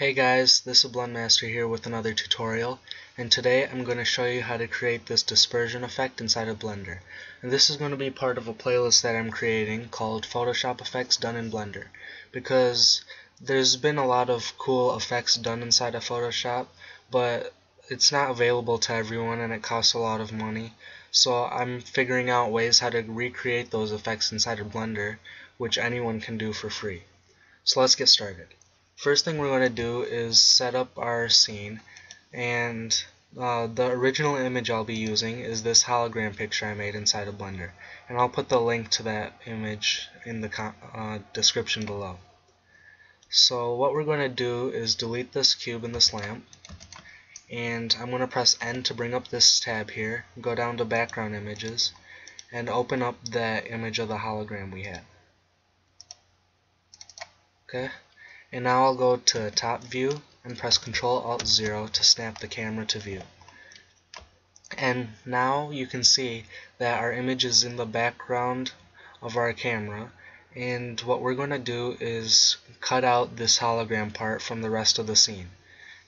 Hey guys, this is Blendmaster here with another tutorial and today I'm going to show you how to create this dispersion effect inside of Blender. And this is going to be part of a playlist that I'm creating called Photoshop Effects Done in Blender because there's been a lot of cool effects done inside of Photoshop but it's not available to everyone and it costs a lot of money so I'm figuring out ways how to recreate those effects inside of Blender which anyone can do for free. So let's get started. First thing we're going to do is set up our scene and uh, the original image I'll be using is this hologram picture I made inside of Blender and I'll put the link to that image in the uh, description below. So what we're going to do is delete this cube and this lamp and I'm going to press N to bring up this tab here, go down to background images and open up that image of the hologram we had. Okay. And now I'll go to top view and press Ctrl Alt 0 to snap the camera to view. And now you can see that our image is in the background of our camera and what we're going to do is cut out this hologram part from the rest of the scene.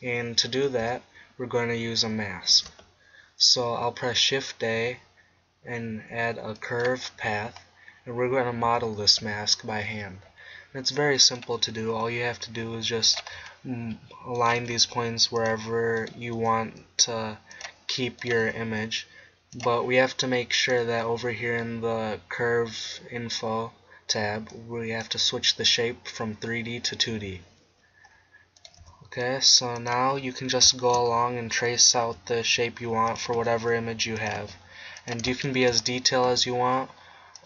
And to do that we're going to use a mask. So I'll press Shift A and add a curve path and we're going to model this mask by hand. It's very simple to do. All you have to do is just mm, align these points wherever you want to keep your image. But we have to make sure that over here in the curve info tab, we have to switch the shape from 3D to 2D. Okay, so now you can just go along and trace out the shape you want for whatever image you have. And you can be as detailed as you want,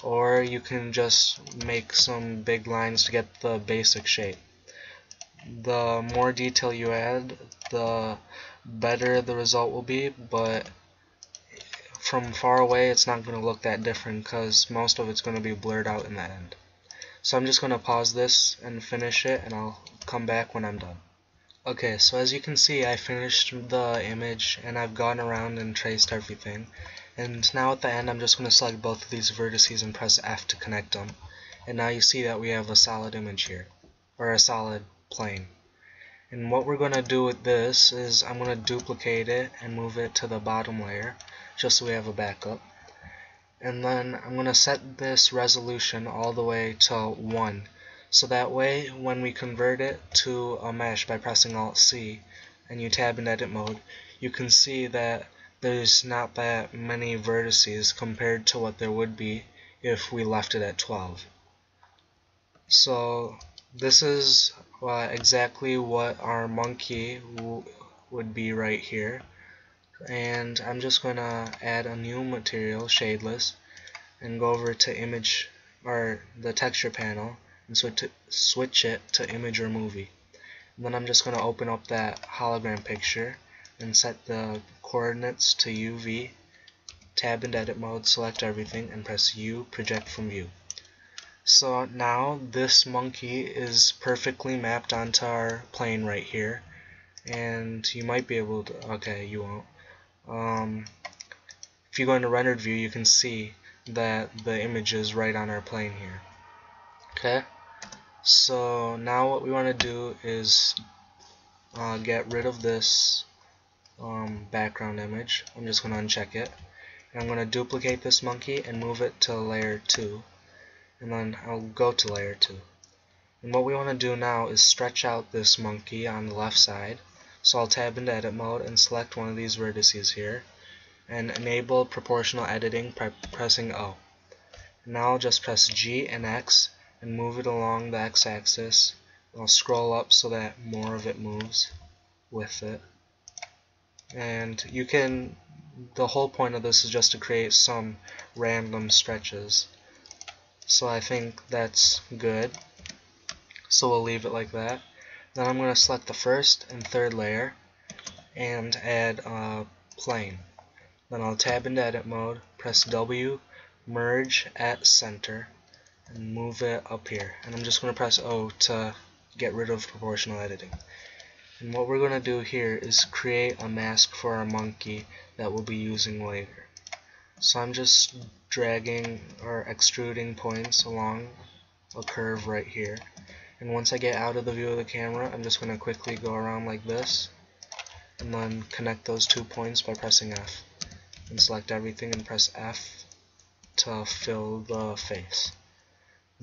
or you can just make some big lines to get the basic shape. The more detail you add, the better the result will be, but from far away it's not going to look that different because most of it's going to be blurred out in the end. So I'm just going to pause this and finish it and I'll come back when I'm done. Okay, so as you can see I finished the image and I've gone around and traced everything. And now at the end I'm just going to select both of these vertices and press F to connect them. And now you see that we have a solid image here, or a solid plane. And what we're going to do with this is I'm going to duplicate it and move it to the bottom layer, just so we have a backup. And then I'm going to set this resolution all the way to 1. So that way, when we convert it to a mesh by pressing Alt C, and you tab in edit mode, you can see that there's not that many vertices compared to what there would be if we left it at 12. So this is uh, exactly what our monkey would be right here. And I'm just going to add a new material, shadeless, and go over to image or the texture panel and switch, to, switch it to image or movie. And then I'm just going to open up that hologram picture and set the coordinates to UV, tab and edit mode, select everything, and press U, project from view. So now this monkey is perfectly mapped onto our plane right here. And you might be able to, okay, you won't. Um, if you go into rendered view, you can see that the image is right on our plane here. Okay, so now what we want to do is uh, get rid of this um, background image. I'm just going to uncheck it. And I'm going to duplicate this monkey and move it to layer 2. And then I'll go to layer 2. And what we want to do now is stretch out this monkey on the left side. So I'll tab into edit mode and select one of these vertices here. And enable proportional editing by pressing O. now I'll just press G and X and move it along the x-axis. I'll scroll up so that more of it moves with it. And you can the whole point of this is just to create some random stretches. So I think that's good. So we'll leave it like that. Then I'm going to select the first and third layer and add a plane. Then I'll tab into edit mode press W merge at center and move it up here and I'm just going to press O to get rid of proportional editing and what we're going to do here is create a mask for our monkey that we'll be using later. So I'm just dragging or extruding points along a curve right here. and once I get out of the view of the camera I'm just going to quickly go around like this and then connect those two points by pressing F and select everything and press F to fill the face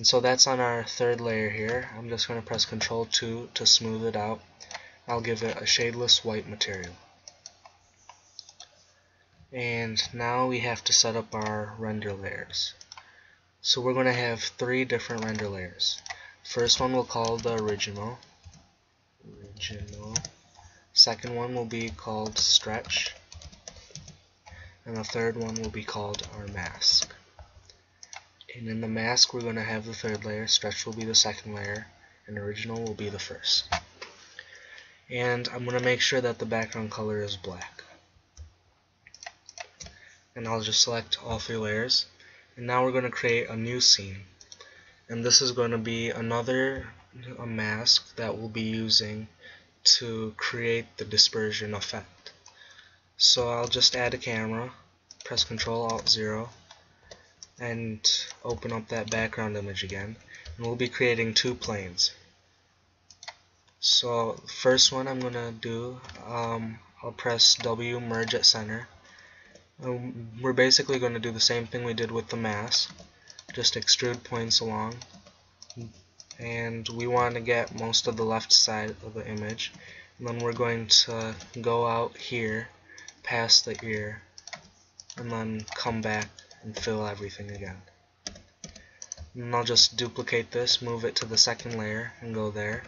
and so that's on our third layer here. I'm just going to press Ctrl 2 to smooth it out. I'll give it a shadeless white material. And now we have to set up our render layers. So we're going to have three different render layers. First one we'll call the original. Original. Second one will be called stretch. And the third one will be called our mask and in the mask we're going to have the third layer stretch will be the second layer and original will be the first. And I'm going to make sure that the background color is black. And I'll just select all three layers. And now we're going to create a new scene. And this is going to be another a mask that we'll be using to create the dispersion effect. So I'll just add a camera press Ctrl Alt 0 and open up that background image again. And we'll be creating two planes. So first one I'm gonna do um, I'll press W merge at center. Um, we're basically going to do the same thing we did with the mask. Just extrude points along. And we want to get most of the left side of the image. And then we're going to go out here past the ear and then come back and fill everything again. And I'll just duplicate this move it to the second layer and go there.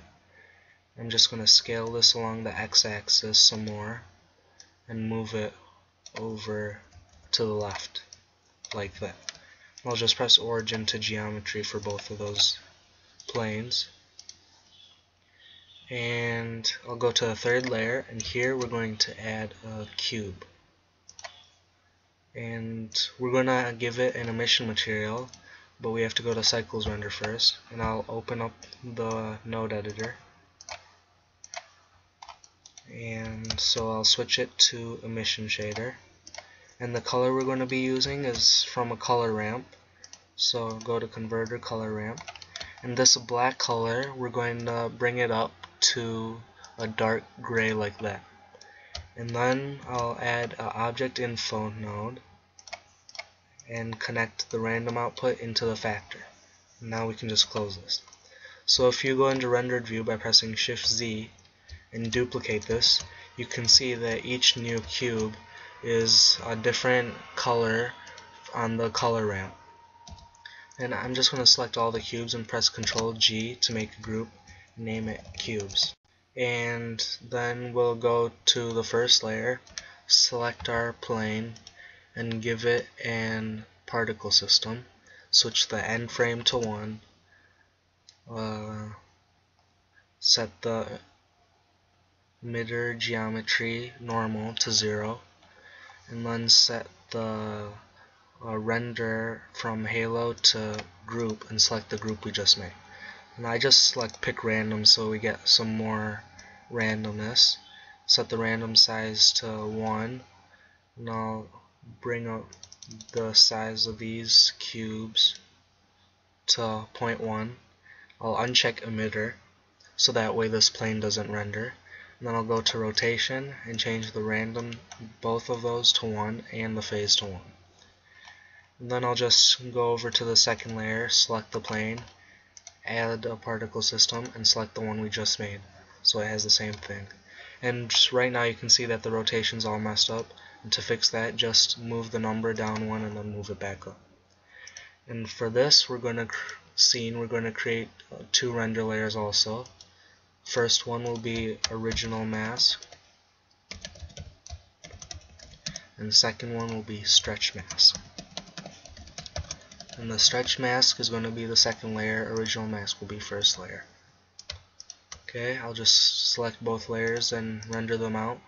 I'm just going to scale this along the x-axis some more and move it over to the left like that. I'll just press origin to geometry for both of those planes. And I'll go to the third layer and here we're going to add a cube and we're going to give it an emission material but we have to go to cycles render first and I'll open up the node editor. And so I'll switch it to emission shader. And the color we're going to be using is from a color ramp. So go to converter color ramp. And this black color we're going to bring it up to a dark gray like that and then I'll add an object info node and connect the random output into the factor now we can just close this so if you go into rendered view by pressing shift Z and duplicate this, you can see that each new cube is a different color on the color ramp. And I'm just going to select all the cubes and press Ctrl G to make a group, name it cubes. And then we'll go to the first layer, select our plane, and give it an particle system. Switch the end frame to 1. Uh, set the emitter geometry normal to 0 and then set the uh, render from halo to group and select the group we just made. And I just select pick random so we get some more randomness. Set the random size to 1 and I'll bring up the size of these cubes to 0.1. I'll uncheck emitter so that way this plane doesn't render then I'll go to rotation and change the random both of those to 1 and the phase to 1 and then I'll just go over to the second layer select the plane add a particle system and select the one we just made so it has the same thing. And right now you can see that the rotation's all messed up. And to fix that just move the number down one and then move it back up. And for this we're going to scene we're going to create uh, two render layers also. First one will be original mask. And the second one will be stretch mask. And the stretch mask is going to be the second layer, original mask will be first layer. Okay, I'll just select both layers and render them out.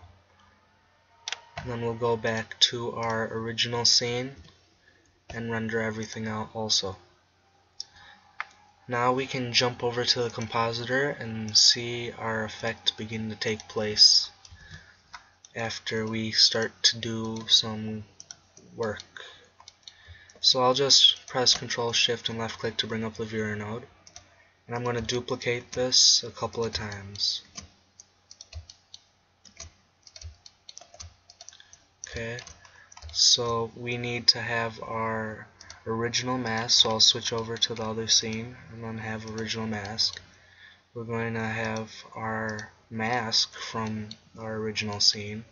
And then we'll go back to our original scene and render everything out also. Now we can jump over to the compositor and see our effect begin to take place after we start to do some work. So I'll just press Control Shift and left click to bring up the viewer node and I'm going to duplicate this a couple of times. Okay, so we need to have our original mask, so I'll switch over to the other scene and then have original mask. We're going to have our mask from our original scene.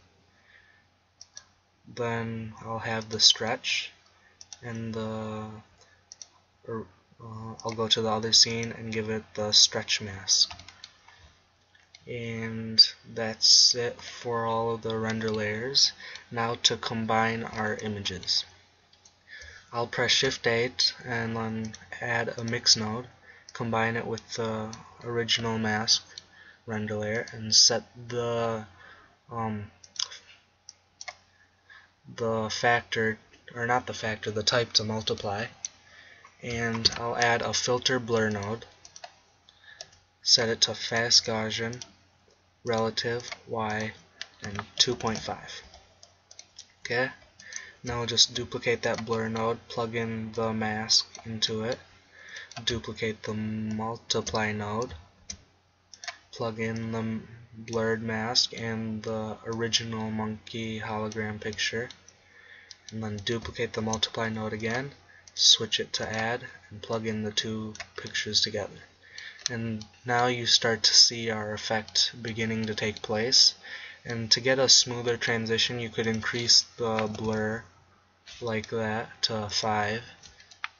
Then I'll have the stretch and the uh, I'll go to the other scene and give it the stretch mask. And that's it for all of the render layers. Now to combine our images. I'll press shift A and then add a mix node combine it with the original mask render layer and set the um, the factor or not the factor the type to multiply and I'll add a filter blur node. Set it to fast Gaussian relative y and 2.5 okay? Now just duplicate that blur node plug in the mask into it duplicate the multiply node plug in the blurred mask and the original monkey hologram picture and then duplicate the multiply node again switch it to add and plug in the two pictures together. And now you start to see our effect beginning to take place. And to get a smoother transition you could increase the blur like that to 5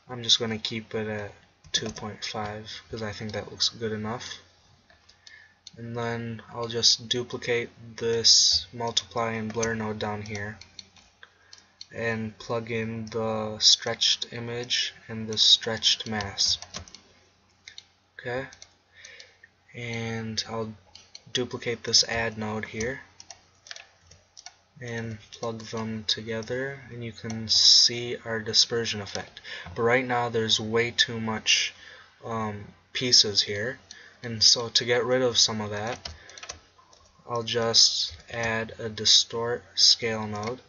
I'm just going to keep it at 2.5 because I think that looks good enough. And then I'll just duplicate this multiply and blur node down here and plug in the stretched image and the stretched mask okay? And I'll duplicate this add node here and plug them together and you can see our dispersion effect. But right now there's way too much um, pieces here. And so to get rid of some of that I'll just add a distort scale node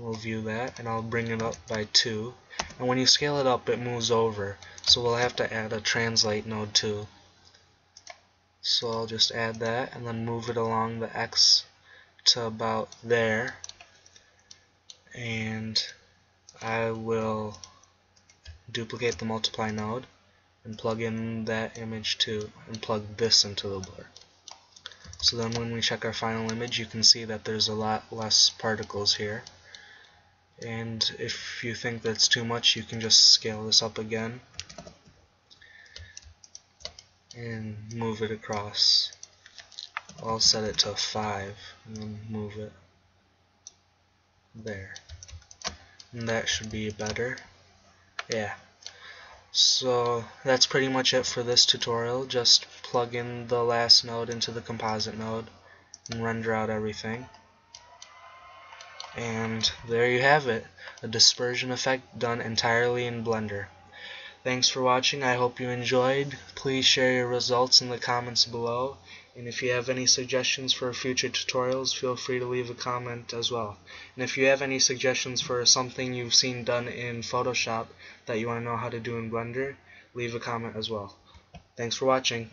we'll view that and I'll bring it up by 2 and when you scale it up it moves over. So we'll have to add a translate node too. So I'll just add that and then move it along the X to about there. And I will duplicate the multiply node and plug in that image too and plug this into the blur. So then when we check our final image you can see that there's a lot less particles here and if you think that's too much you can just scale this up again. And move it across. I'll set it to 5 and then move it there. And that should be better. Yeah. So that's pretty much it for this tutorial. Just plug in the last node into the composite node and render out everything and there you have it, a dispersion effect done entirely in Blender. Thanks for watching, I hope you enjoyed. Please share your results in the comments below, and if you have any suggestions for future tutorials, feel free to leave a comment as well. And if you have any suggestions for something you've seen done in Photoshop that you want to know how to do in Blender, leave a comment as well. Thanks for watching.